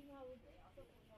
you know,